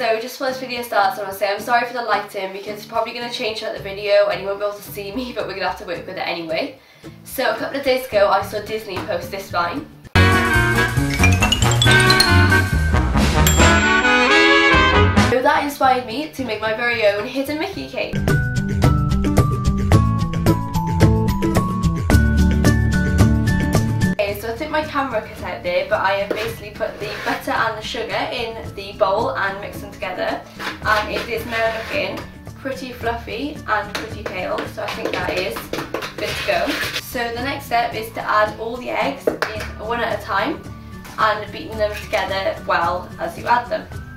So just before this video starts I want to say I'm sorry for the lighting because it's probably going to change out the video and you won't be able to see me but we're going to have to work with it anyway. So a couple of days ago I saw Disney post this vine. So that inspired me to make my very own Hidden Mickey cake. But I have basically put the butter and the sugar in the bowl and mixed them together. And it is now looking pretty fluffy and pretty pale, so I think that is good to go. So the next step is to add all the eggs in one at a time and beating them together well as you add them.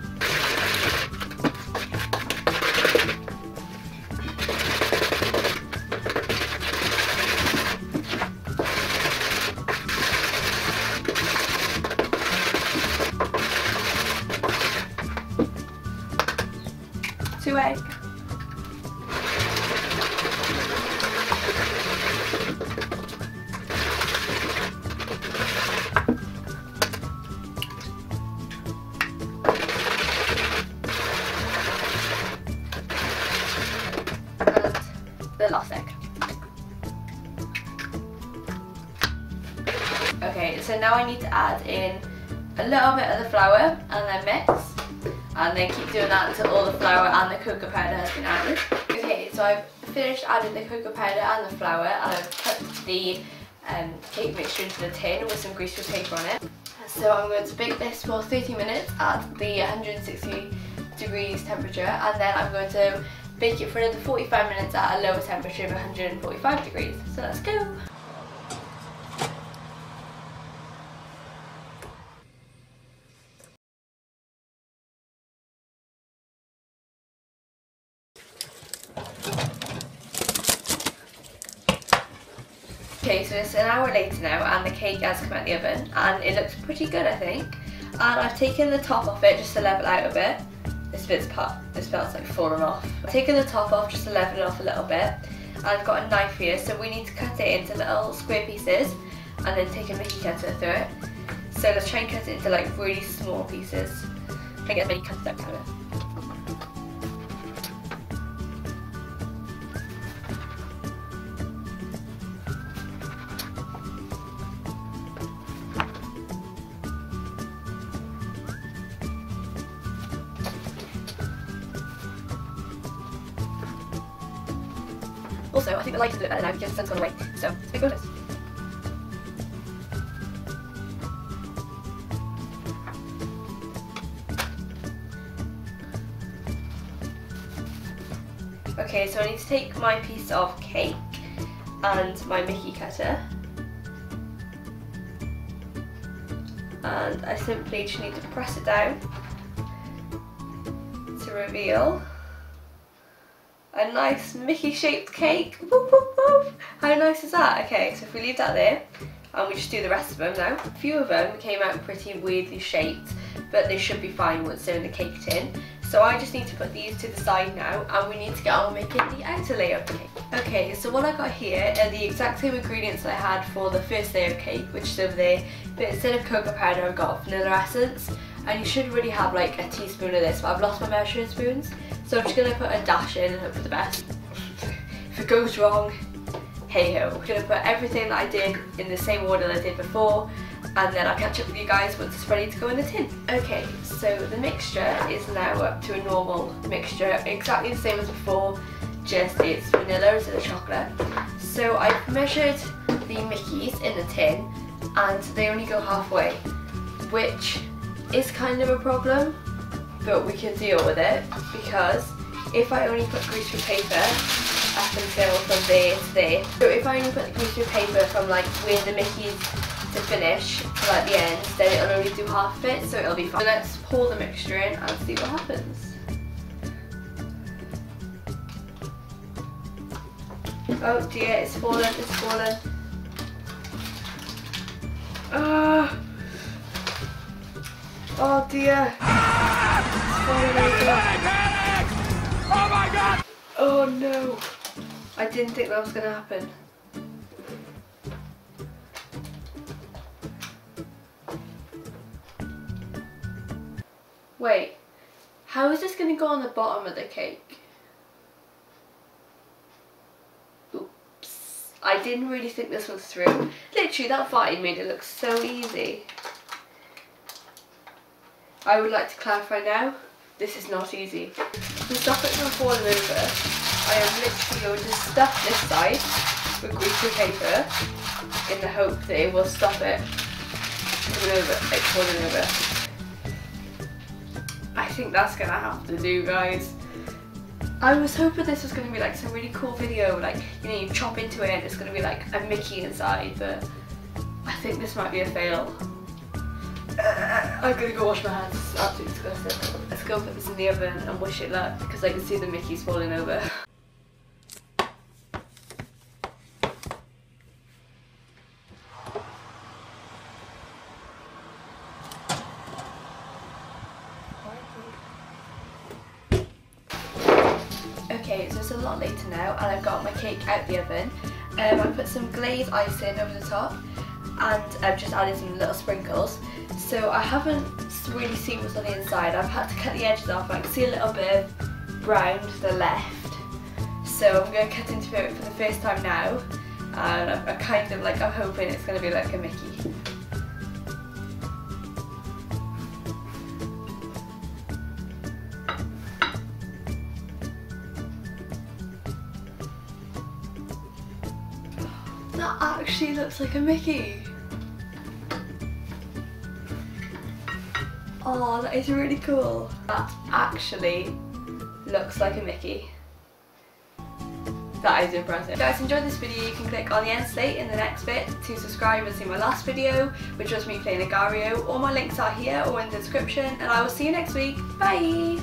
Egg. Okay, so now I need to add in a little bit of the flour and then mix and then keep doing that until all the flour and the cocoa powder has been added. Okay, so I've finished adding the cocoa powder and the flour and I've put the um, cake mixture into the tin with some greaseproof paper on it. So I'm going to bake this for 30 minutes at the 160 degrees temperature and then I'm going to bake it for another 45 minutes at a lower temperature of 145 degrees. So let's go! Okay, so it's an hour later now and the cake has come out of the oven and it looks pretty good I think. And I've taken the top off it just to level out a bit. This bit's part, this bit's like fallen off. I've taken the top off just to level it off a little bit. I've got a knife here so we need to cut it into little square pieces and then take a Mickey cutter through it. So let's try and cut it into like really small pieces. And get as many cuts out of it. Also, I think the light is a bit better now because the sun's gone away, so it's a bit gorgeous. Okay, so I need to take my piece of cake and my Mickey cutter. And I simply just need to press it down to reveal a nice Mickey shaped cake. Woof, woof, woof. How nice is that? Okay, so if we leave that there and we just do the rest of them now. A few of them came out pretty weirdly shaped, but they should be fine once they're in the cake tin. So I just need to put these to the side now and we need to get on making the outer layer of the cake. Okay, so what I got here are the exact same ingredients I had for the first layer of cake, which is over there, but instead of cocoa powder I've got vanilla essence and you should really have like a teaspoon of this, but I've lost my measuring spoons. So I'm just going to put a dash in and hope for the best. if it goes wrong, hey ho. I'm going to put everything that I did in the same order that I did before and then I'll catch up with you guys once it's ready to go in the tin. Okay, so the mixture is now up to a normal mixture, exactly the same as before, just it's vanilla instead of chocolate. So I've measured the Mickeys in the tin and they only go halfway, which is kind of a problem but we can deal with it because if I only put grease greaseproof paper up until from there to there, so if I only put the grease greaseproof paper from like where the Mickey's to finish like the end, then it'll only do half of it, so it'll be fine. So let's pour the mixture in and see what happens. Oh dear, it's fallen, it's fallen. Ah. Oh dear. Oh my god! Oh no! I didn't think that was gonna happen. Wait, How is this going to go on the bottom of the cake? Oops. I didn't really think this was through. Literally, that fighting made it look so easy. I would like to clarify now, this is not easy. To stop it from falling over, I am literally going to stuff this side with greaser paper in the hope that it will stop it coming over, like falling over. I think that's gonna have to do guys. I was hoping this was going to be like some really cool video, like, you know, you chop into it and it's going to be like a Mickey inside, but I think this might be a fail. I'm gonna go wash my hands, absolutely disgusting. Let's go put this in the oven and wish it luck, because I can see the Mickeys falling over. Okay, so it's a lot later now and I've got my cake out the oven. Um, I put some glazed icing over the top and I've um, just added some little sprinkles. So I haven't really seen what's on the inside. I've had to cut the edges off. I can see a little bit of brown to the left. So I'm going to cut into it for the first time now. And I'm, I'm kind of like, I'm hoping it's going to be like a Mickey. That actually looks like a Mickey. Oh, that is really cool. That actually looks like a Mickey. That is impressive. If you guys enjoyed this video, you can click on the end slate in the next bit to subscribe and see my last video, which was me playing Agar.io. All my links are here or in the description, and I will see you next week. Bye!